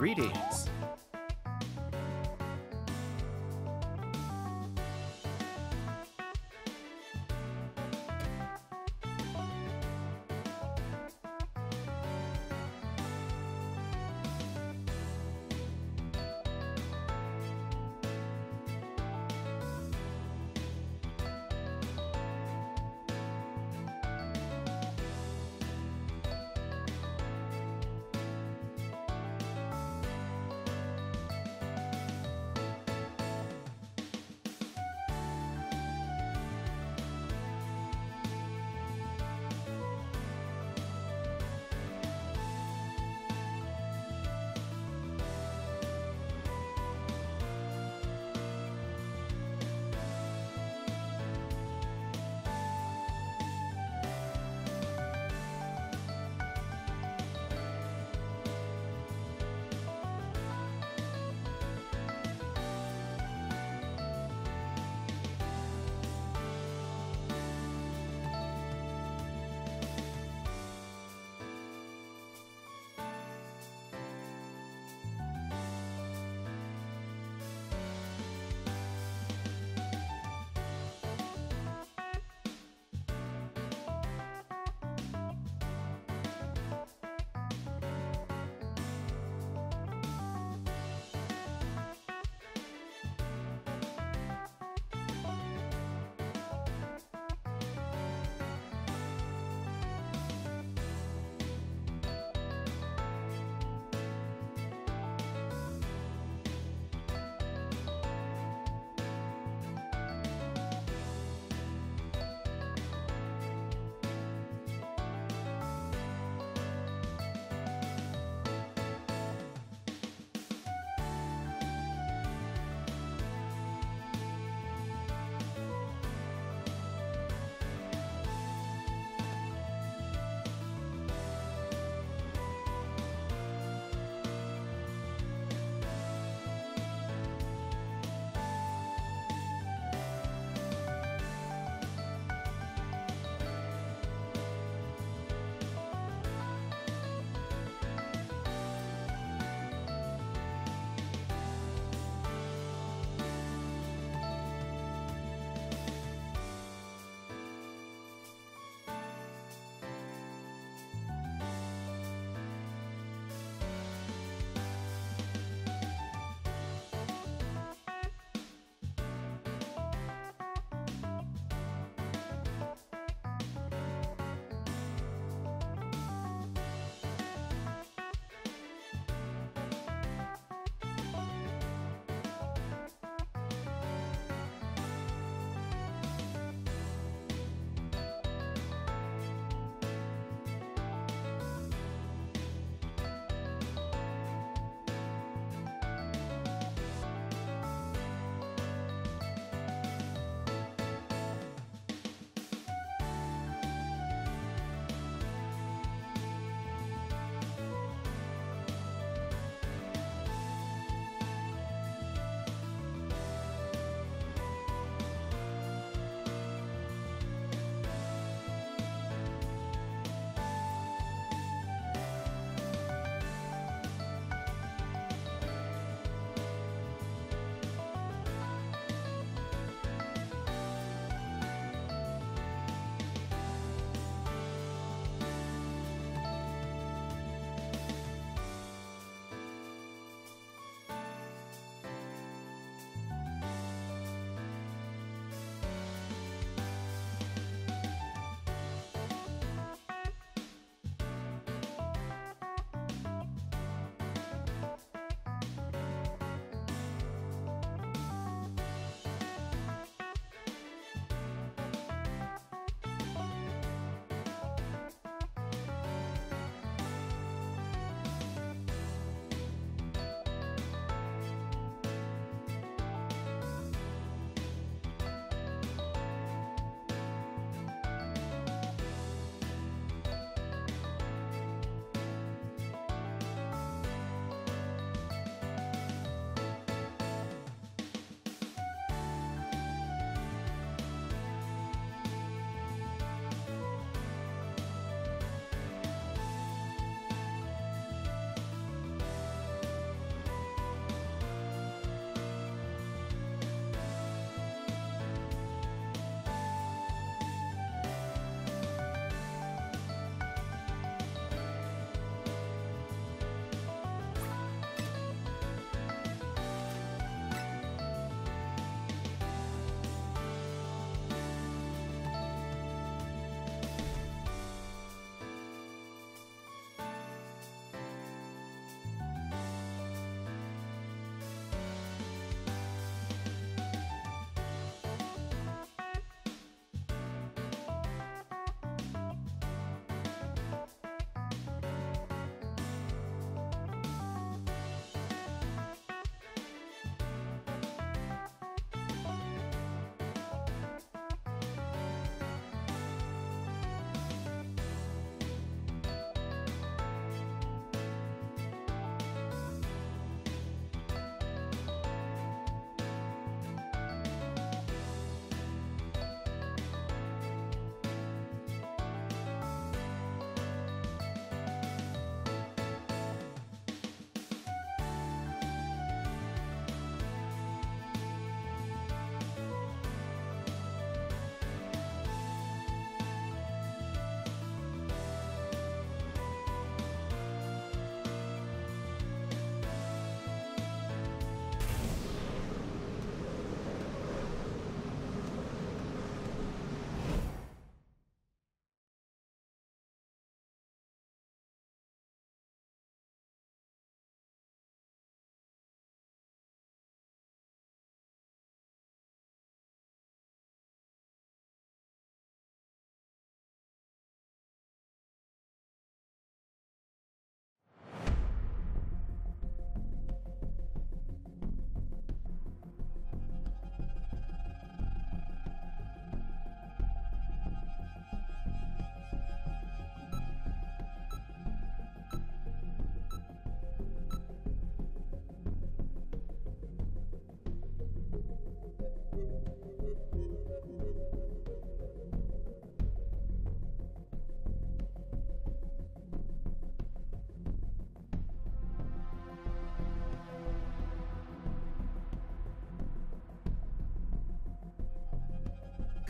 Greetings.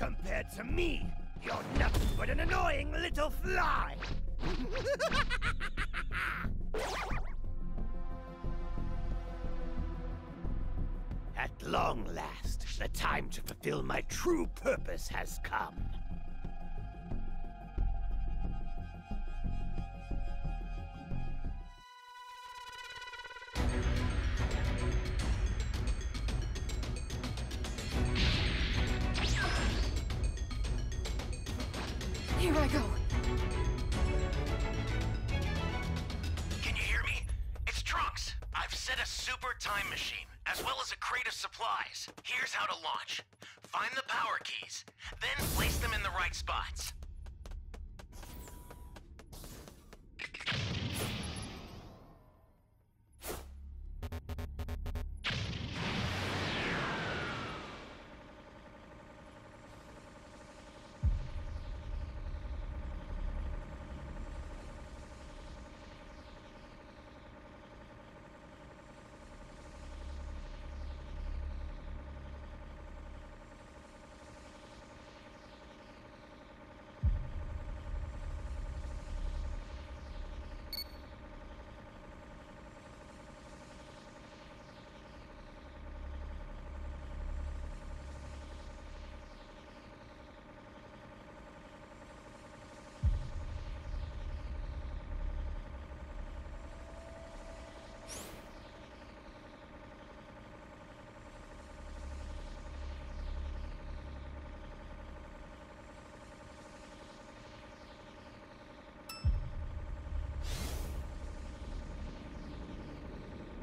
Compared to me, you're nothing but an annoying little fly! At long last, the time to fulfill my true purpose has come. A super time machine, as well as a crate of supplies. Here's how to launch. Find the power keys, then place them in the right spots.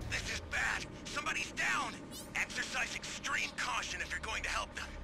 This is bad. Somebody's down. Exercise extreme caution if you're going to help them.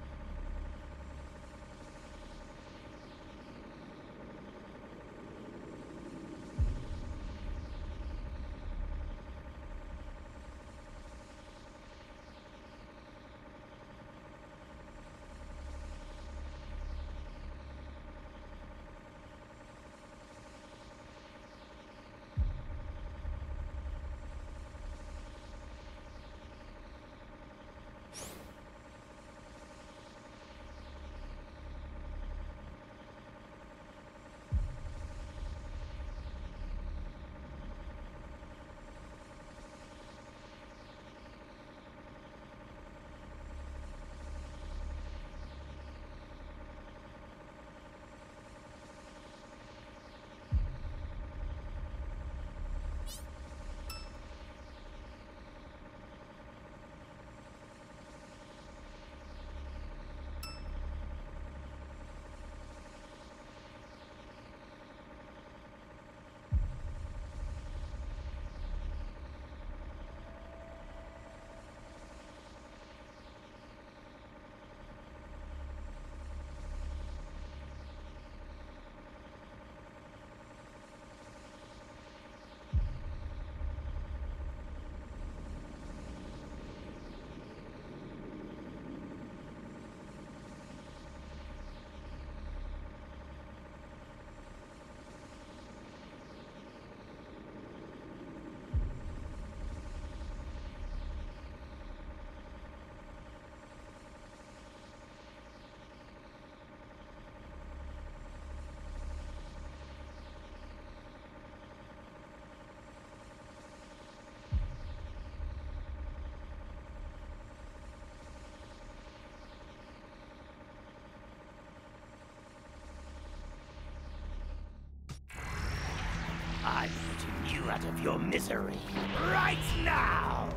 Out of your misery right now!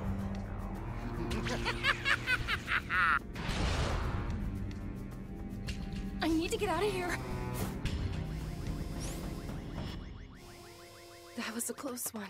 I need to get out of here. That was a close one.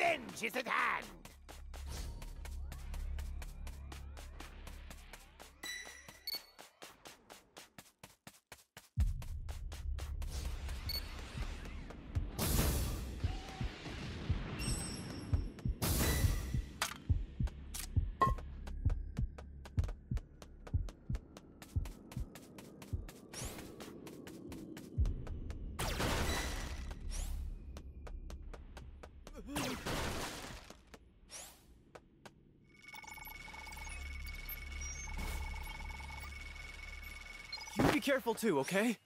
Revenge is at hand! be careful too, okay?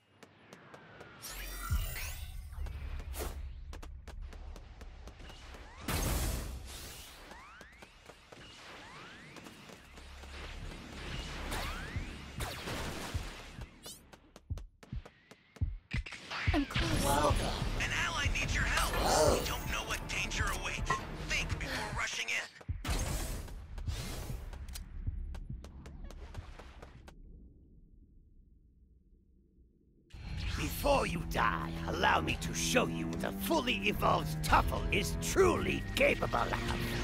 Before you die, allow me to show you what a fully evolved Tuffle is truly capable of.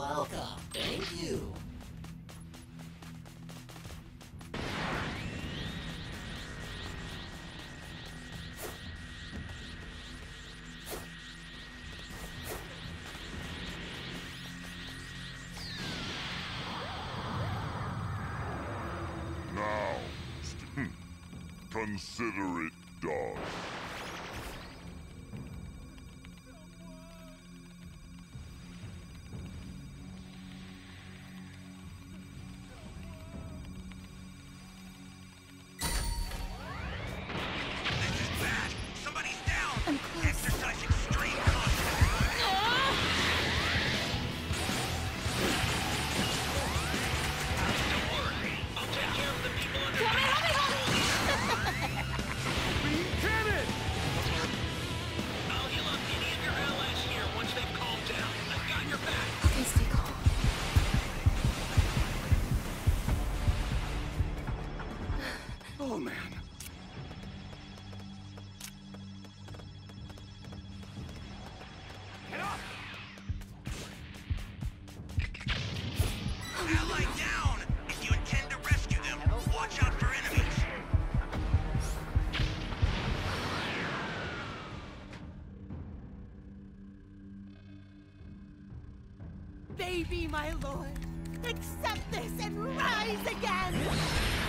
Welcome. Thank you. Now, consider Baby, my lord, accept this and rise again!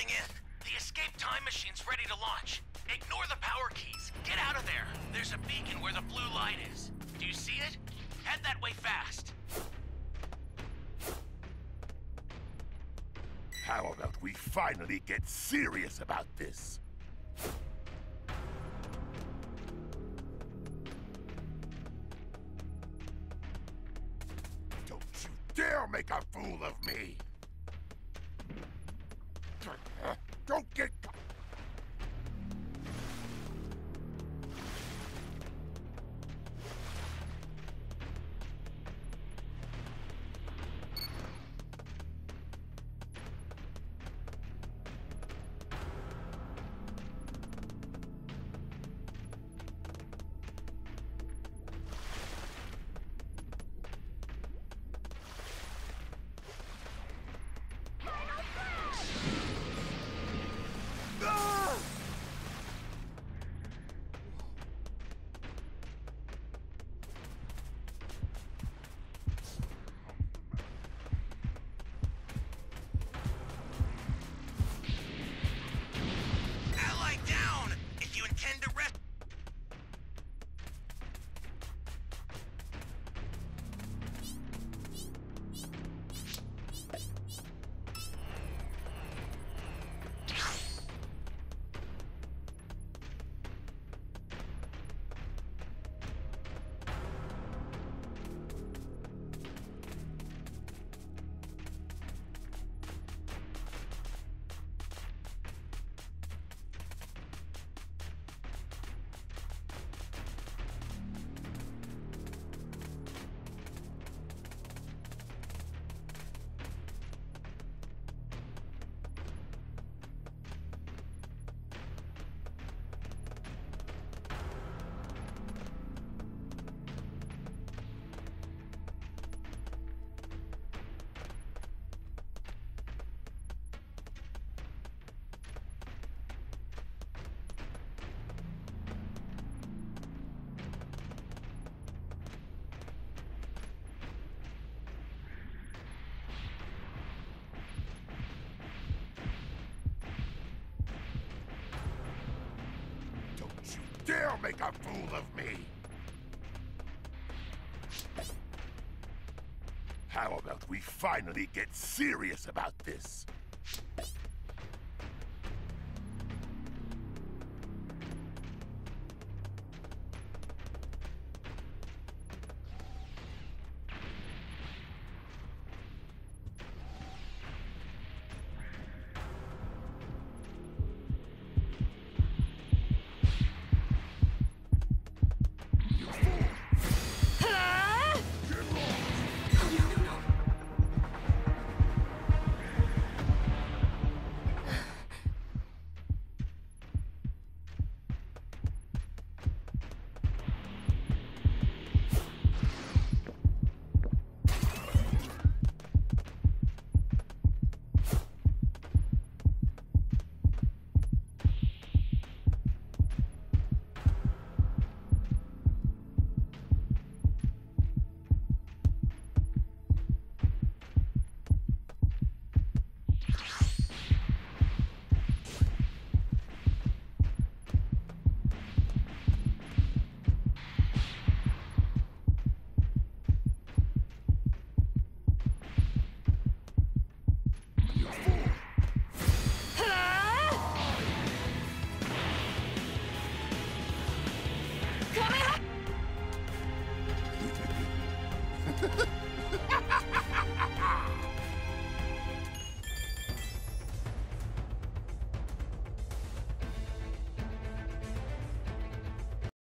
In. The escape time machine's ready to launch. Ignore the power keys. Get out of there. There's a beacon where the blue light is. Do you see it? Head that way fast. How about we finally get serious about this? Dare make a fool of me! How about we finally get serious about this?